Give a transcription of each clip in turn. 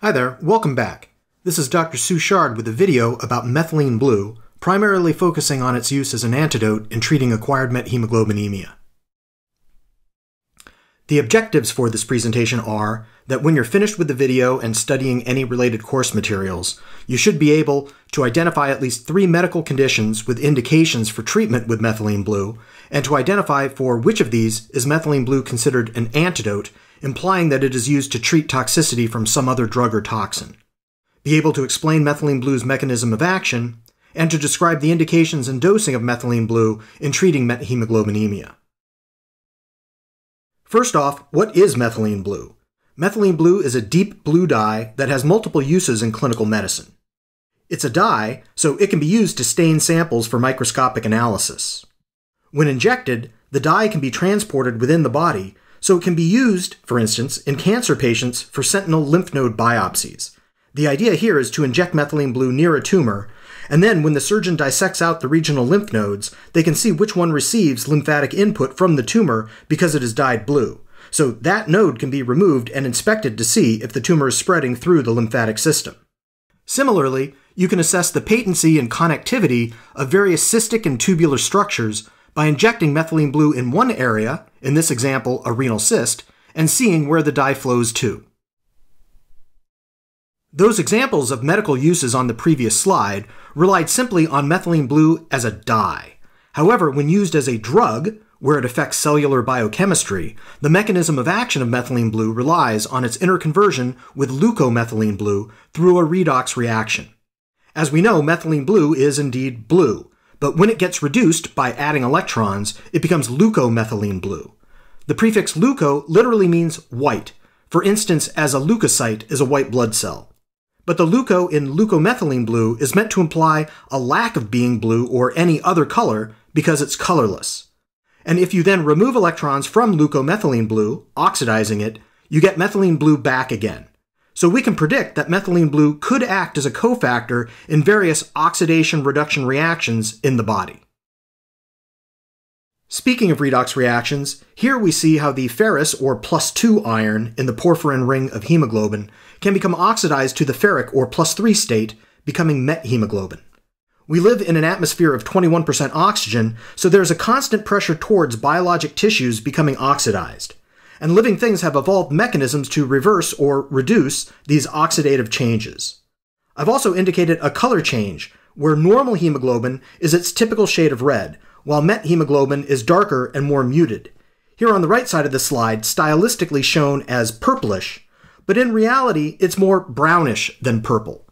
Hi there, welcome back. This is Dr. Suchard with a video about methylene blue, primarily focusing on its use as an antidote in treating acquired methemoglobinemia. The objectives for this presentation are that when you're finished with the video and studying any related course materials, you should be able to identify at least three medical conditions with indications for treatment with methylene blue, and to identify for which of these is methylene blue considered an antidote, implying that it is used to treat toxicity from some other drug or toxin. Be able to explain methylene blue's mechanism of action, and to describe the indications and dosing of methylene blue in treating methemoglobinemia. First off, what is methylene blue? Methylene blue is a deep blue dye that has multiple uses in clinical medicine. It's a dye, so it can be used to stain samples for microscopic analysis. When injected, the dye can be transported within the body, so it can be used, for instance, in cancer patients for sentinel lymph node biopsies. The idea here is to inject methylene blue near a tumor and then when the surgeon dissects out the regional lymph nodes, they can see which one receives lymphatic input from the tumor because it is dyed blue. So that node can be removed and inspected to see if the tumor is spreading through the lymphatic system. Similarly, you can assess the patency and connectivity of various cystic and tubular structures by injecting methylene blue in one area, in this example a renal cyst, and seeing where the dye flows to. Those examples of medical uses on the previous slide relied simply on methylene blue as a dye. However, when used as a drug, where it affects cellular biochemistry, the mechanism of action of methylene blue relies on its interconversion with leucomethylene blue through a redox reaction. As we know, methylene blue is indeed blue, but when it gets reduced by adding electrons, it becomes leucomethylene blue. The prefix leuco literally means white, for instance, as a leukocyte is a white blood cell but the leuco in leucomethylene blue is meant to imply a lack of being blue or any other color because it's colorless. And if you then remove electrons from leucomethylene blue, oxidizing it, you get methylene blue back again. So we can predict that methylene blue could act as a cofactor in various oxidation reduction reactions in the body. Speaking of redox reactions, here we see how the ferrous or plus 2 iron in the porphyrin ring of hemoglobin can become oxidized to the ferric or plus 3 state, becoming methemoglobin. We live in an atmosphere of 21% oxygen, so there's a constant pressure towards biologic tissues becoming oxidized. And living things have evolved mechanisms to reverse or reduce these oxidative changes. I've also indicated a color change, where normal hemoglobin is its typical shade of red, while methemoglobin is darker and more muted. Here on the right side of the slide, stylistically shown as purplish, but in reality, it's more brownish than purple.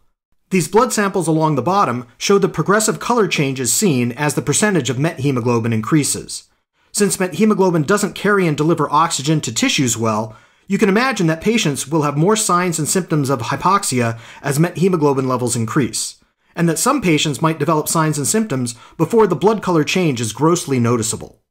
These blood samples along the bottom show the progressive color changes seen as the percentage of methemoglobin increases. Since methemoglobin doesn't carry and deliver oxygen to tissues well, you can imagine that patients will have more signs and symptoms of hypoxia as methemoglobin levels increase and that some patients might develop signs and symptoms before the blood color change is grossly noticeable.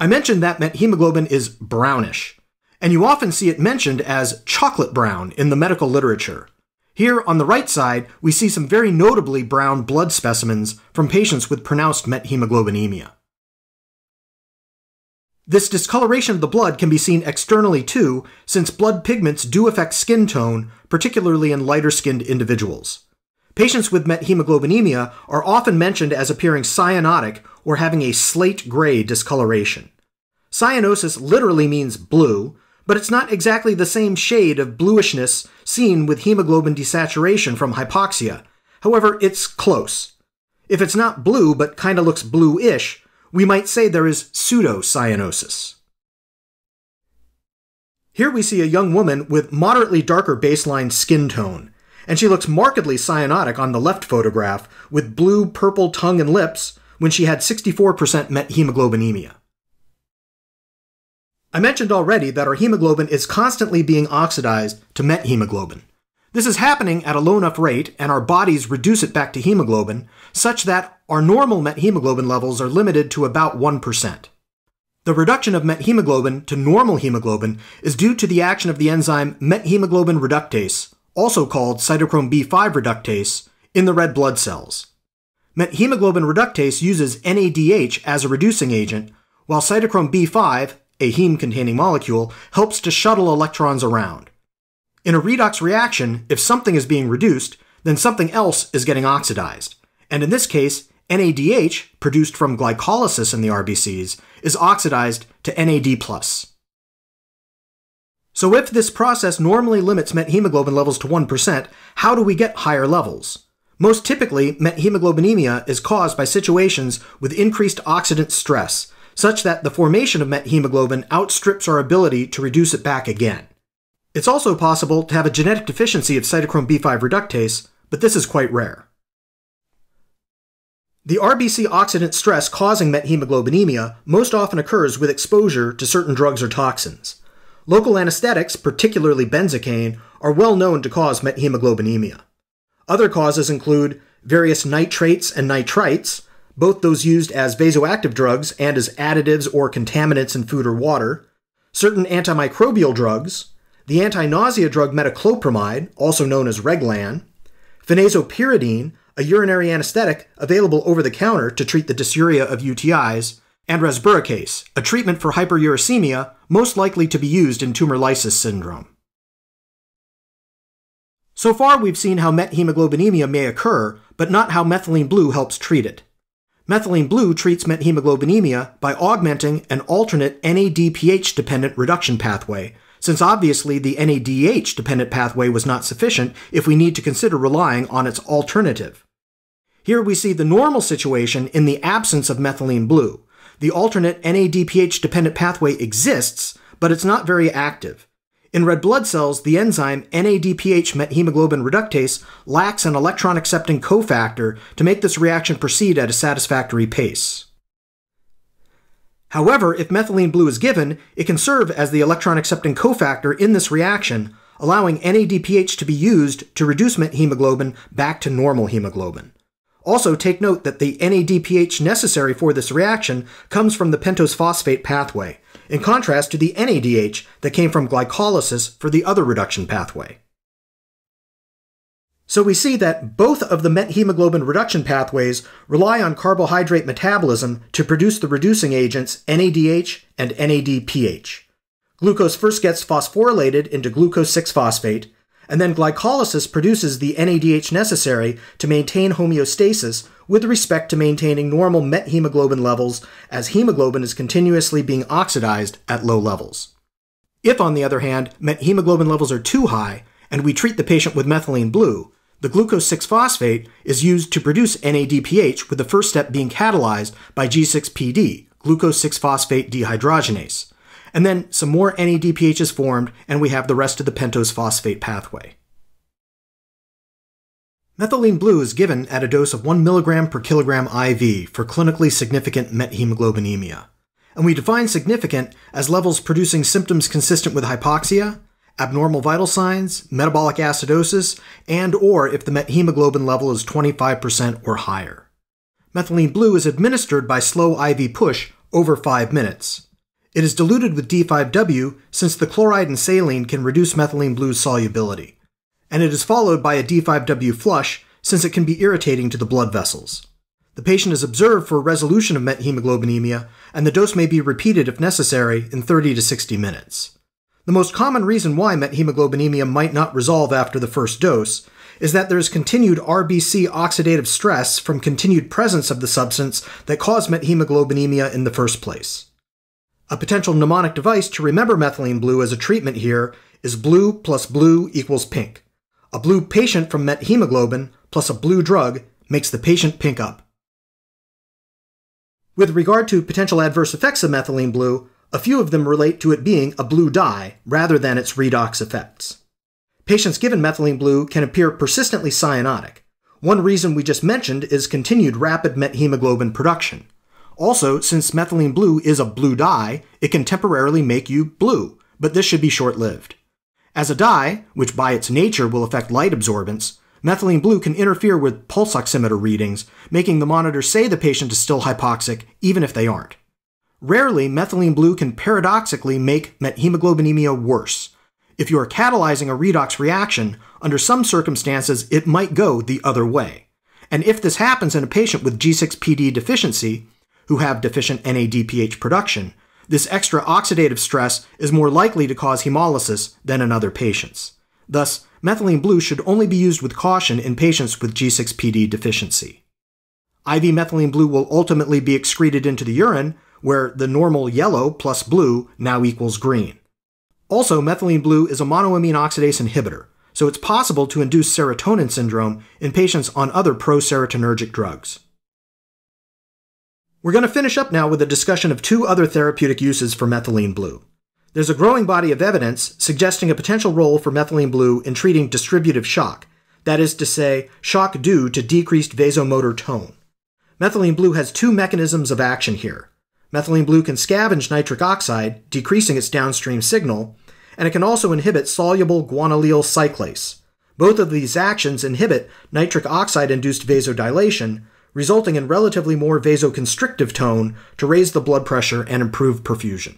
I mentioned that methemoglobin is brownish, and you often see it mentioned as chocolate brown in the medical literature. Here on the right side, we see some very notably brown blood specimens from patients with pronounced methemoglobinemia. This discoloration of the blood can be seen externally too, since blood pigments do affect skin tone, particularly in lighter skinned individuals. Patients with methemoglobinemia are often mentioned as appearing cyanotic or having a slate gray discoloration. Cyanosis literally means blue, but it's not exactly the same shade of bluishness seen with hemoglobin desaturation from hypoxia. However, it's close. If it's not blue but kinda looks bluish, we might say there is pseudocyanosis. Here we see a young woman with moderately darker baseline skin tone, and she looks markedly cyanotic on the left photograph with blue purple tongue and lips when she had 64% methemoglobinemia. I mentioned already that our hemoglobin is constantly being oxidized to methemoglobin. This is happening at a low enough rate, and our bodies reduce it back to hemoglobin, such that our normal methemoglobin levels are limited to about 1%. The reduction of methemoglobin to normal hemoglobin is due to the action of the enzyme methemoglobin reductase, also called cytochrome B5 reductase, in the red blood cells. Methemoglobin reductase uses NADH as a reducing agent, while cytochrome B5, a heme containing molecule, helps to shuttle electrons around. In a redox reaction, if something is being reduced, then something else is getting oxidized. And in this case, NADH, produced from glycolysis in the RBCs, is oxidized to NAD+. So if this process normally limits methemoglobin levels to 1%, how do we get higher levels? Most typically, methemoglobinemia is caused by situations with increased oxidant stress, such that the formation of methemoglobin outstrips our ability to reduce it back again. It's also possible to have a genetic deficiency of cytochrome B5 reductase, but this is quite rare. The RBC oxidant stress causing methemoglobinemia most often occurs with exposure to certain drugs or toxins. Local anesthetics, particularly benzocaine, are well known to cause methemoglobinemia. Other causes include various nitrates and nitrites, both those used as vasoactive drugs and as additives or contaminants in food or water, certain antimicrobial drugs, the anti-nausea drug metoclopramide, also known as Reglan, phenazopyridine, a urinary anesthetic available over the counter to treat the dysuria of UTIs, and rasburicase, a treatment for hyperuricemia most likely to be used in tumor lysis syndrome. So far, we've seen how methemoglobinemia may occur, but not how methylene blue helps treat it. Methylene blue treats methemoglobinemia by augmenting an alternate NADPH dependent reduction pathway, since obviously the NADH dependent pathway was not sufficient if we need to consider relying on its alternative. Here we see the normal situation in the absence of methylene blue. The alternate NADPH dependent pathway exists, but it's not very active. In red blood cells, the enzyme NADPH methemoglobin reductase lacks an electron accepting cofactor to make this reaction proceed at a satisfactory pace. However, if methylene blue is given, it can serve as the electron accepting cofactor in this reaction, allowing NADPH to be used to reduce methemoglobin back to normal hemoglobin. Also, take note that the NADPH necessary for this reaction comes from the pentose phosphate pathway, in contrast to the NADH that came from glycolysis for the other reduction pathway. So we see that both of the methemoglobin reduction pathways rely on carbohydrate metabolism to produce the reducing agents NADH and NADPH. Glucose first gets phosphorylated into glucose 6-phosphate, and then glycolysis produces the NADH necessary to maintain homeostasis with respect to maintaining normal methemoglobin levels as hemoglobin is continuously being oxidized at low levels. If, on the other hand, methemoglobin levels are too high, and we treat the patient with methylene blue, the glucose 6 phosphate is used to produce NADPH, with the first step being catalyzed by G6PD, glucose 6 phosphate dehydrogenase. And then some more NADPH is formed, and we have the rest of the pentose phosphate pathway. Methylene blue is given at a dose of 1 mg per kilogram IV for clinically significant methemoglobinemia. And we define significant as levels producing symptoms consistent with hypoxia, abnormal vital signs, metabolic acidosis, and or if the methemoglobin level is 25% or higher. Methylene blue is administered by slow IV push over 5 minutes. It is diluted with D5W since the chloride in saline can reduce methylene blue's solubility. And it is followed by a D5W flush since it can be irritating to the blood vessels. The patient is observed for resolution of methemoglobinemia, and the dose may be repeated if necessary in 30 to 60 minutes. The most common reason why methemoglobinemia might not resolve after the first dose is that there is continued RBC oxidative stress from continued presence of the substance that caused methemoglobinemia in the first place. A potential mnemonic device to remember methylene blue as a treatment here is blue plus blue equals pink. A blue patient from methemoglobin plus a blue drug makes the patient pink up. With regard to potential adverse effects of methylene blue, a few of them relate to it being a blue dye rather than its redox effects. Patients given methylene blue can appear persistently cyanotic. One reason we just mentioned is continued rapid methemoglobin production. Also, since methylene blue is a blue dye, it can temporarily make you blue, but this should be short lived. As a dye, which by its nature will affect light absorbance, methylene blue can interfere with pulse oximeter readings, making the monitor say the patient is still hypoxic, even if they aren't. Rarely, methylene blue can paradoxically make methemoglobinemia worse. If you are catalyzing a redox reaction, under some circumstances it might go the other way. And if this happens in a patient with G6PD deficiency, who have deficient NADPH production, this extra oxidative stress is more likely to cause hemolysis than in other patients. Thus, methylene blue should only be used with caution in patients with G6PD deficiency. IV methylene blue will ultimately be excreted into the urine, where the normal yellow plus blue now equals green. Also, methylene blue is a monoamine oxidase inhibitor, so it's possible to induce serotonin syndrome in patients on other pro-serotonergic drugs. We're going to finish up now with a discussion of two other therapeutic uses for methylene blue. There's a growing body of evidence suggesting a potential role for methylene blue in treating distributive shock, that is to say, shock due to decreased vasomotor tone. Methylene blue has two mechanisms of action here. Methylene blue can scavenge nitric oxide, decreasing its downstream signal, and it can also inhibit soluble guanylyl cyclase. Both of these actions inhibit nitric oxide induced vasodilation, resulting in relatively more vasoconstrictive tone to raise the blood pressure and improve perfusion.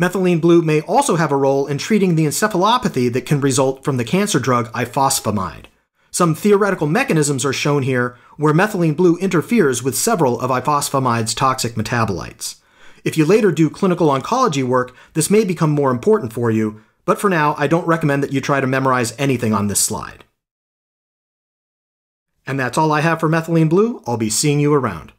Methylene blue may also have a role in treating the encephalopathy that can result from the cancer drug ifosfamide. Some theoretical mechanisms are shown here where methylene blue interferes with several of ifosfamide's toxic metabolites. If you later do clinical oncology work, this may become more important for you, but for now, I don't recommend that you try to memorize anything on this slide. And that's all I have for methylene blue. I'll be seeing you around.